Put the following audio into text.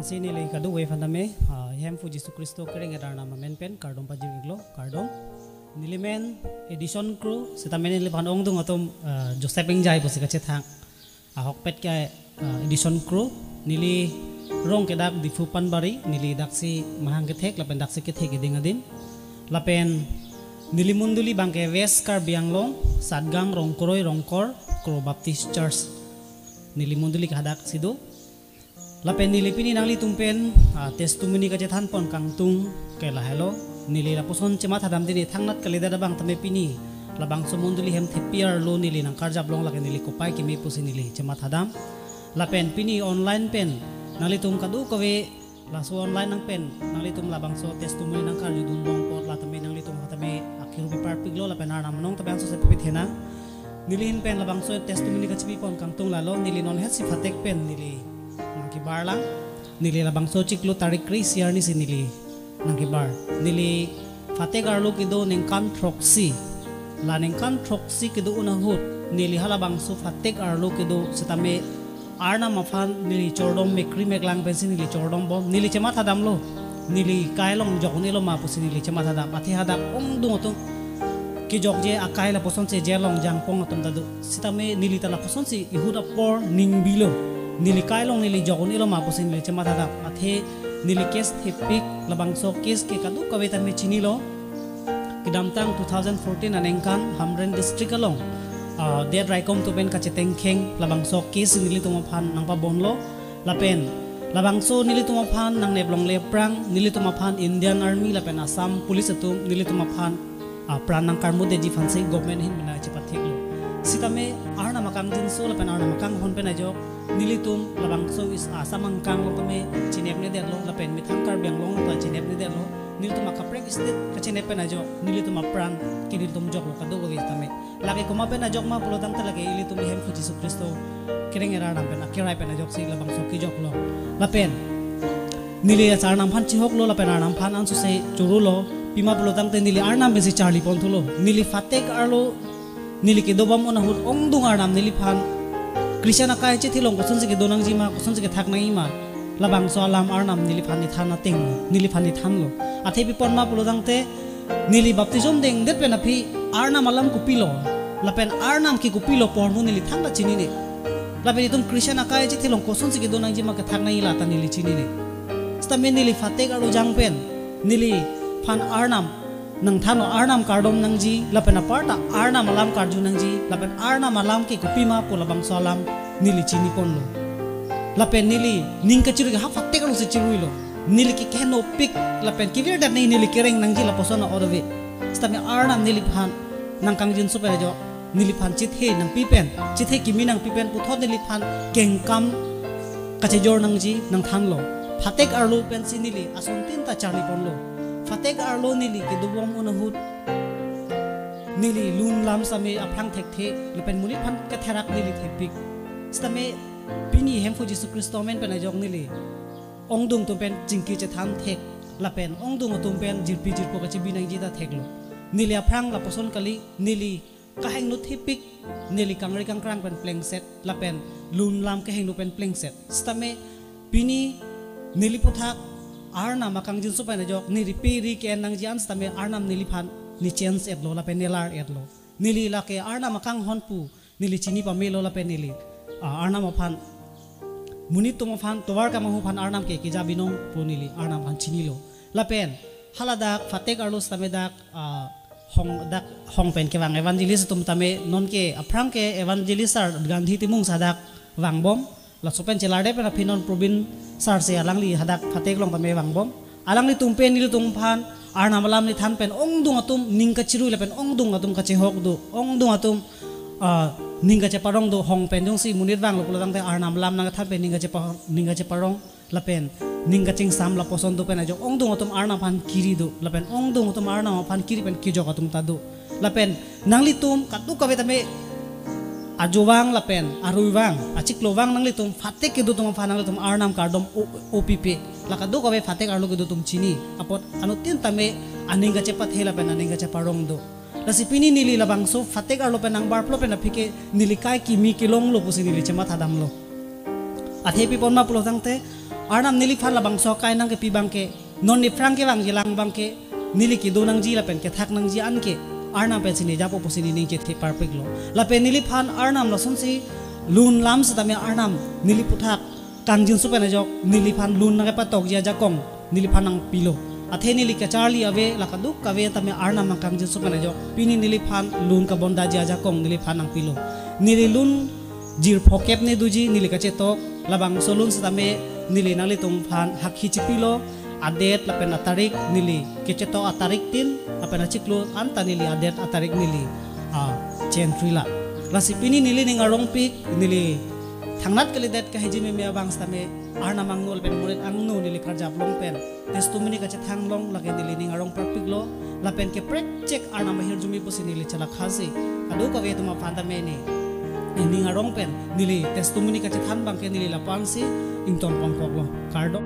tang sini le kadu we fandame hem fu Jesu Kristo kereng era nama men pen kardom pajir iglo kardom nilimen edition crew setamen le pan ong dung atom Josephing jai posi kache thang ahok pet ka edition crew nili rong ke dak difu pan bari nili dak si mahang ke thek lapen dak si ke thek iding adin. Lapen nili munduli bangke west kar bianglong sadgang rongkoroi rongkor kro baptist church. Nili munduli kadak sido lapen nili pini nangli tumpen testimoni ka jethan pon kang tung. Ke la hello. Nili la poson chema thadam dini thangnat kalida da bang tame pini labang sumunduli hem thepiar lo nili nang karjap long la nili kopai ki me pusi nili chema thadam lapen pini online pen. Nali tum kadu kowe la so online nang pen. Nali tum labang so testimoni nang kar yudun bong pot la tame nangli tum hatame akhiru bi par piglo la pen nam nong tabang so se pipit hena nili hin pen labang so testimoni ka chipi pon kang tung la lo. Nili non het fatek pen nili kibar lang. Nili labang so chiklo tarik kris yar ni sinili nang kibar nili fate garlo kido ning kan troxy la ning kan troxy kido una hut. Nili halabang so fate garlo kido setame arna mafan. Nili chordom me kri mek lang pensi nili chordom bom nili chema thadam lo nili kailong jok nilo ma nili chema thadam athi hadap om dung tung ki jok je akai la poson se jelong jang pong atum tadu. Sitame nili tala poson si ihuda por ning bilo nili kailong nili jogon ilo mapusin nili cema tada athe nili kes thepik labang so kes ke kadu kaweta me chinilo kidamtang 2014 anengkan hamren district along. Uh, dead raikom to ben kacheteng kheng labang so kes nili tuma phan nang pa bonlo lapen labang so nili tuma phan nang neblong le prang nili tuma phan indian army lapen assam police atum nili tuma phan uh, pran nang karmu de ji fansi government hin theklo sitame arna makam din so lapen arna makang hon pe na jo nilitum labang so is asa mangkang lo kame chinep ne de lo lapen mi thangkar beng long pa chinep ne de lo nilitum akaprek is de ka chinep pe na jo nilitum aprang ki nilitum jok lo kado gogi tame lagi koma pe na jok ma pulo tang ta lagi ilitum hem ku jisu kristo kereng era na pe na kerai pe na jok si labang so ki jok lo lapen nili ya char nam phan chi hok lo lapen ar nam phan an su se churu lo pima pulo tang te nili ar nam be si charli pontulo nili fatek arlo nili ki dobam ona hut ong dung arnam nili phan Krishna kai che thilong ko sunsi ke donang ji ma ko ke thak nai ma labang so alam arnam nili phani thana ting nili phani than lo. Athe bi pon ma pulo dang te nili baptism ding det pe na phi arnam alam ku pilo lapen arnam ki ku pilo por nili thang la chini ne. Lapen itum Krishna kai che thilong ko ke donang ji ma ke thak nai la ta nili chini ne. Sta men nili phate jang pen. Nili phan arnam nang thano arnam kardom nang ji lapen aparta arnam alam karju nang ji lapen arnam alam ki kupima pula bang salam nili chini ponlo lapen nili ning ka chiru ha fatte kanu se chiru lo nili ki keno pik lapen ki vir dat nei nili kereng nang ji la posona orove stame arnam nili phan nang kang jin super jo nili phan chit he nang pipen chit he kimi nang pipen puthot nili phan keng kam kache jor nang ji nang than lo fatek arlo pen si nili ason à tin ta charli ponlo lo fatek arlo nili ki dubong una hut nili lun lam same aplang thek the lepen muni phan ka therak nili thepik stame pini hem fu jesu kristo men pen ajong nili ong dung tum pen jingki che tham thek lapen ong dung tum pen jirpi jirpo ka che binang jita thek lo nili aplang la poson kali nili ka heng nu thepik nili kangri kang krang pen pleng set lapen lun lam ka heng nu pen pleng set stame pini nili puthak ni chance et lo la pe nelar et lo nili la ke arna makang hon pu nili chini pa melo la pe nili arna ma phan munit to ma phan towar ka ma hu phan arnam ke ki ja binong pu nili arnam phan chini lo la pen haladak fatek arlo stame dak hong dak hong pen ke wang evangelist tum tame non ke aprang ke evangelist ar gandhi timung sadak wang bom la sopen celade pe na pinon probin sar se alang li hadak phatek long tame wang bom. Alang li tum pen ni tum phan. Ar na malam ni than pen ong dung atum ning ka chiru le pen ong dung atum ka che hok du. Ong dung atum ning ka che parong du. Hong pen jong si munit wang lo te ar na malam na than pen ning ka che ning ka che parong la pen. Ning ka sam la poson du pen ajo. Ong dung atum ar na phan kiri du. La pen ong dung atum ar na phan kiri pen ki jok atum ta du. La pen nang li tum ka tu tame आजू वांग लपेन आरु वांग अचिक नंगली तुम फाते के दो तुम फाना तुम आर नाम कार्डम ओपीपी लगा दो कवे फाते कार्डो के दो तुम चीनी अपोट अनुतिन तमे अनिंगा चपत हेला पेन अनिंगा चपारोंग दो लसिपिनी नीली लबांग सो फाते कार्डो पेन अंबार प्लो पेन अपिके नीली काय की मी की लो पुसी नीली चमत हादम लो अथे पी पोन्मा पुलो तंगते आर नाम नीली फाल लबांग सो काय नंगे पी बांके नोन निफ्रांके वांग जिलांग बांके नीली की दो नंग जी लपेन के थाक नंग जी अनके आरना पे निजा पोपोसी निचे थे पारपेगलो लापे नीली फान आरनाम लसन से लून लाम से तमे आरनाम नीली पुठा कांजिन सुपे ने जो नीली फान लून नगे पा तोग जा जाकों नीली फान नंग पीलो अथे नीली कचाली अवे लका दुख कवे तमे आरनाम कांजिन सुपे ने जो पीनी नीली फान लून का बोंदा जा जाकों नीली फान नंग पीलो नीली लून जीर फोकेप ने दुजी नीली कचे तो लबांग सोलून से तमे नीली नाली तुम फान हक्की चिपीलो adet la pen atarik nili. Kece to atarik tin apen achiklo anta nili adet atarik nili. A chen trila rasi pini nili ning arong pik nili thangnat kali det ka hejime me abang stame arna mangnol pen muret angnu nili karja long pen. Testumini kache thanglong lage nili ning arong perfect lo la pen ke prek check arna mahir jumi posi nili chala khasi adu ve tuma phanda me ni. Ning arong pen. Nili testumini kache than bang ke nili la pangsi ington pangkok lo. Kardo